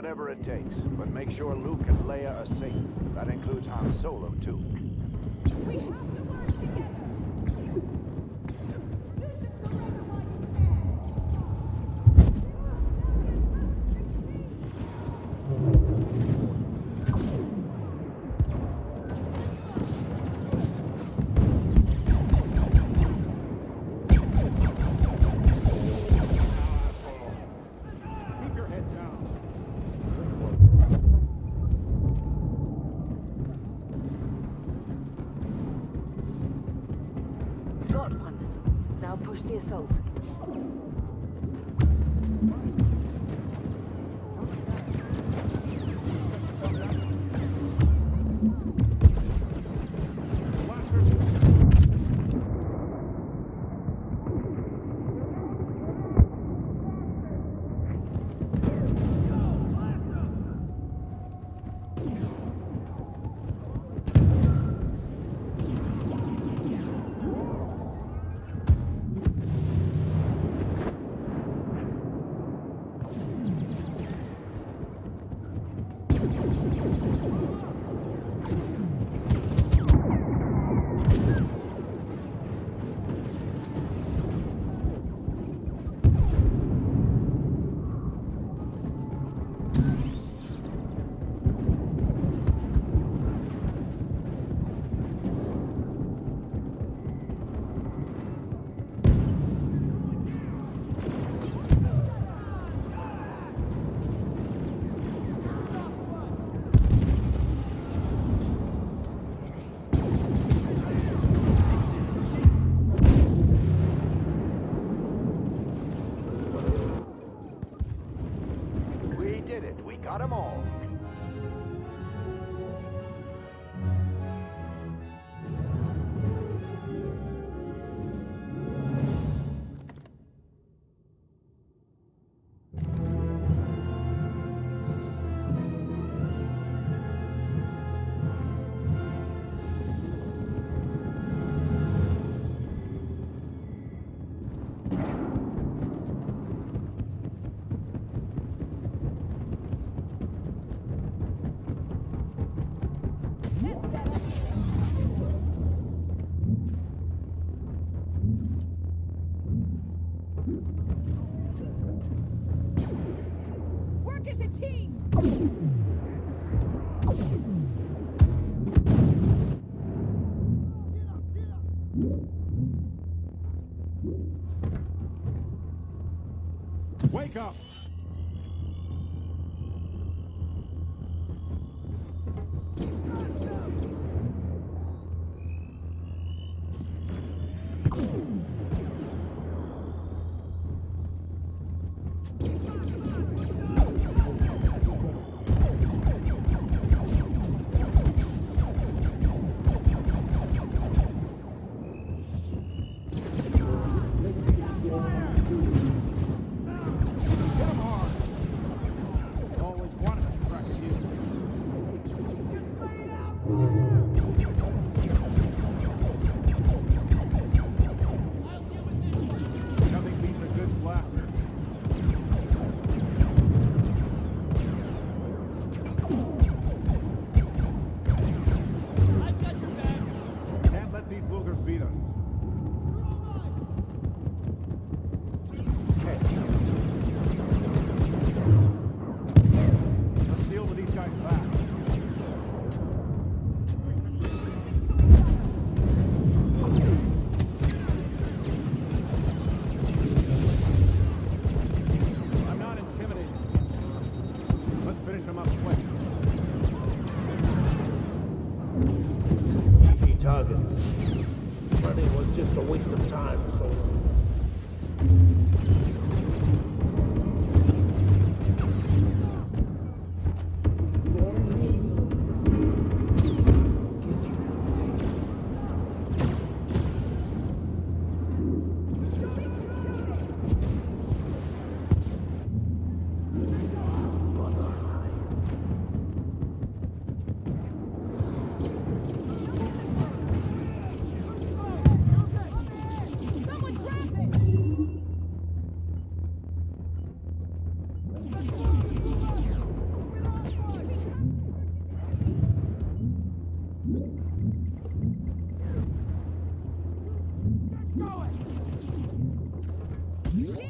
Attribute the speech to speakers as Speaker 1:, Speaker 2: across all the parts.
Speaker 1: Whatever it takes, but make sure Luke and Leia are safe. That includes Han Solo, too.
Speaker 2: We have to work together!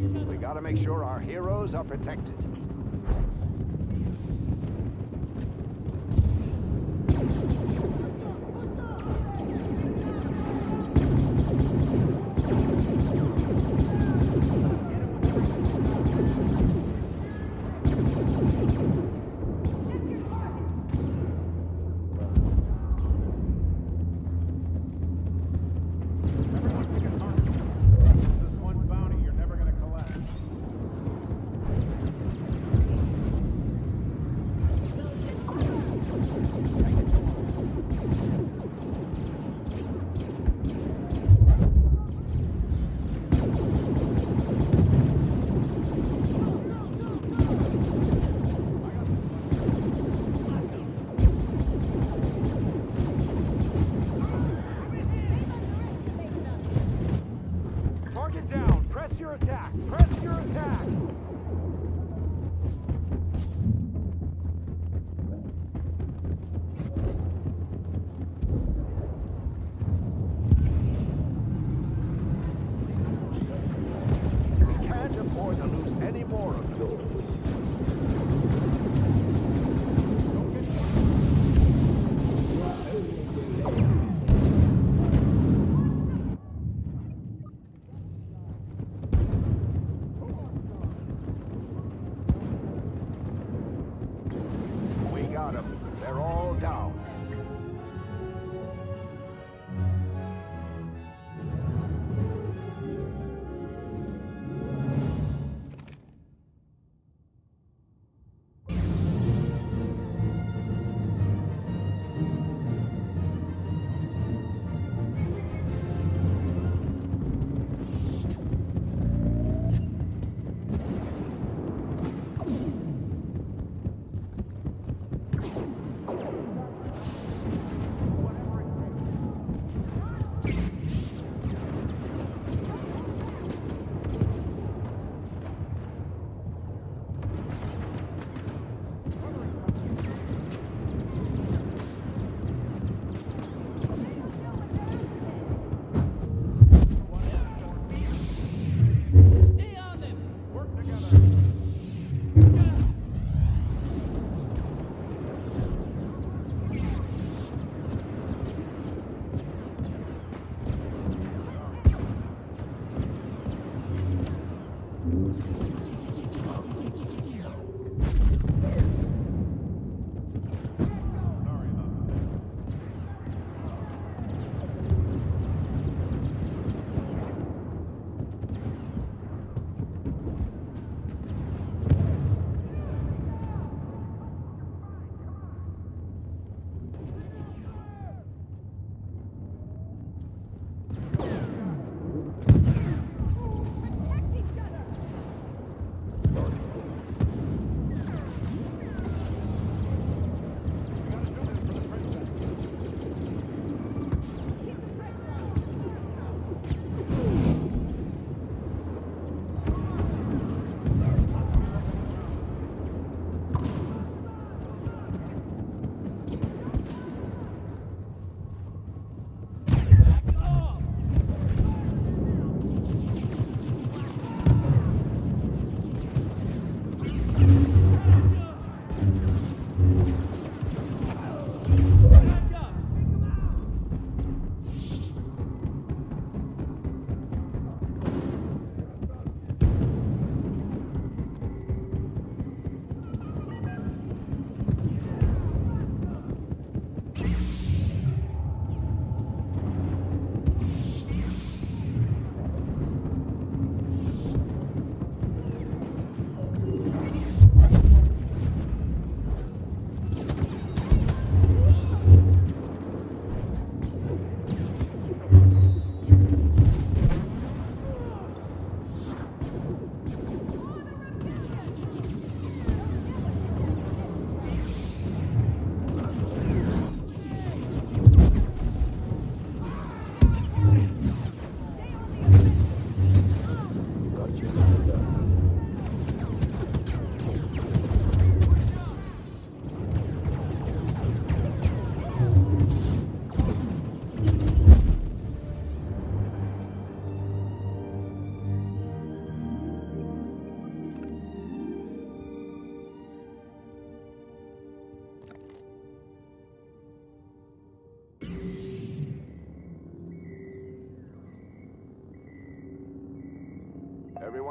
Speaker 1: We
Speaker 3: gotta make sure our heroes are protected.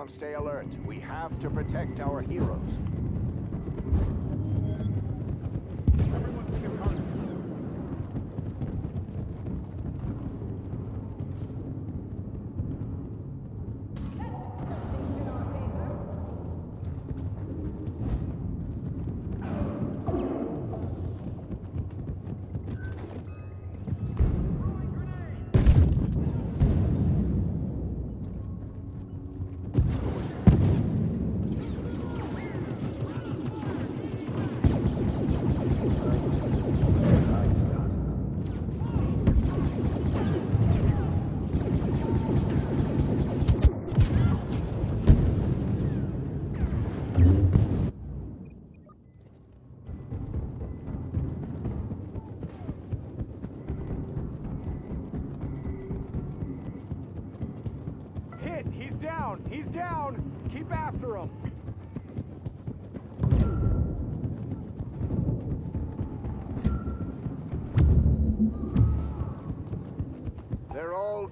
Speaker 1: Stay alert. We have to protect our heroes.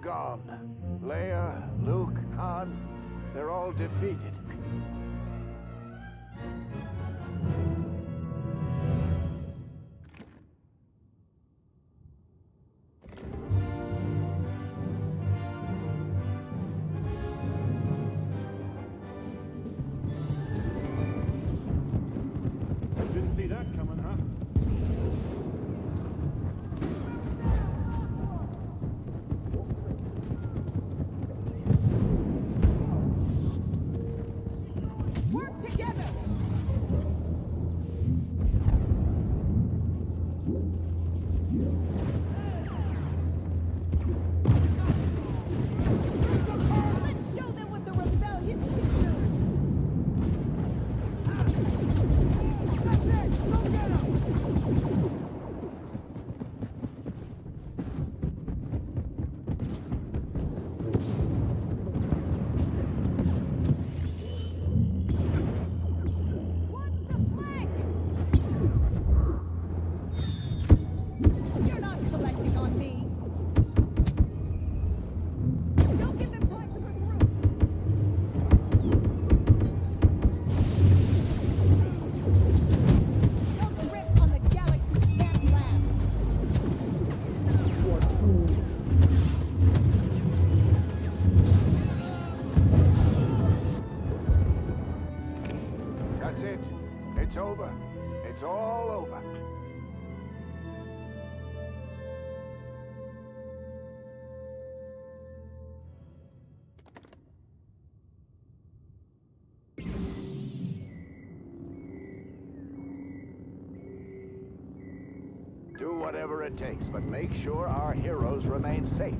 Speaker 1: Gone. Leia, Luke, Han, they're all defeated.
Speaker 2: It.
Speaker 1: It's over. It's all over. Do whatever it takes, but make sure our heroes remain safe.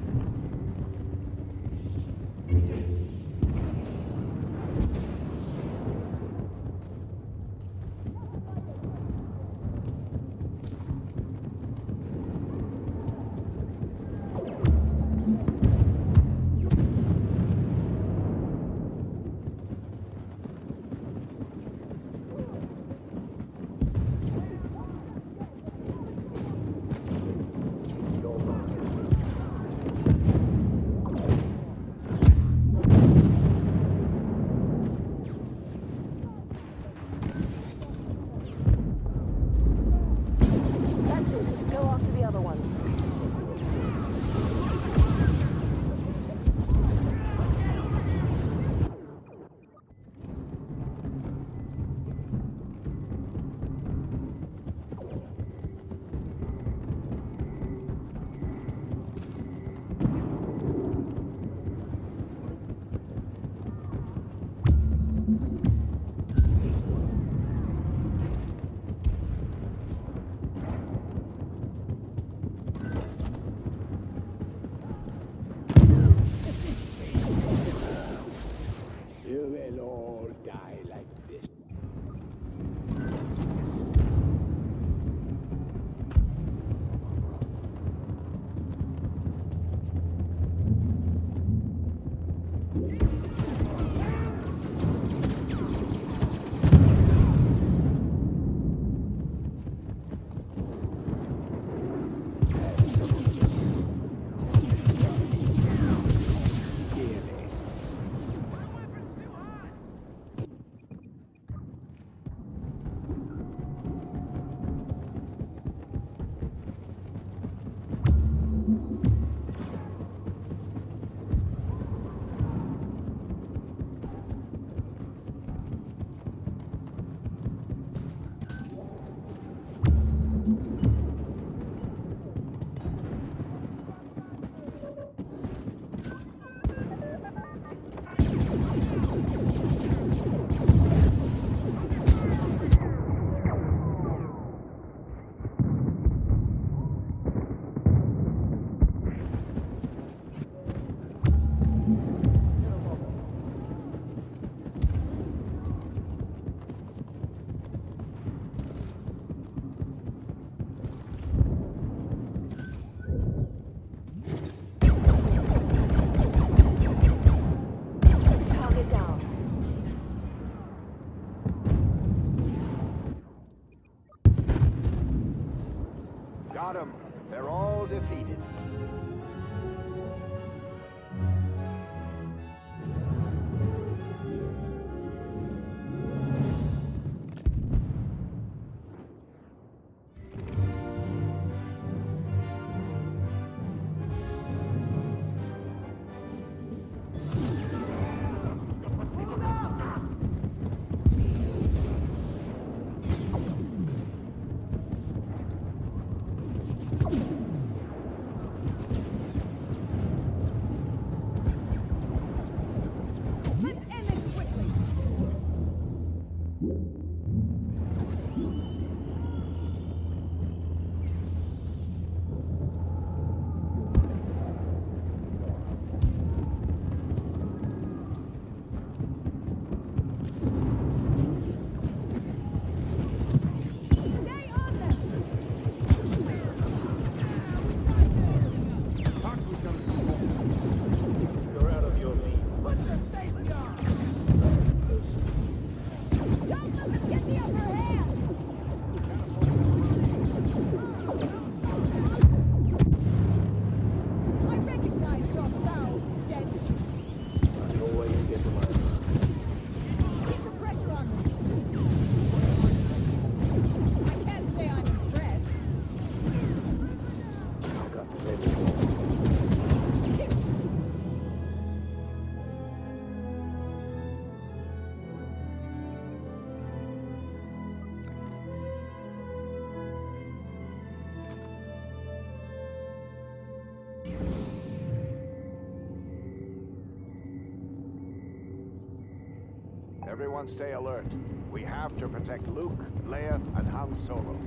Speaker 1: Everyone stay alert. We have to protect Luke, Leia, and Han Solo.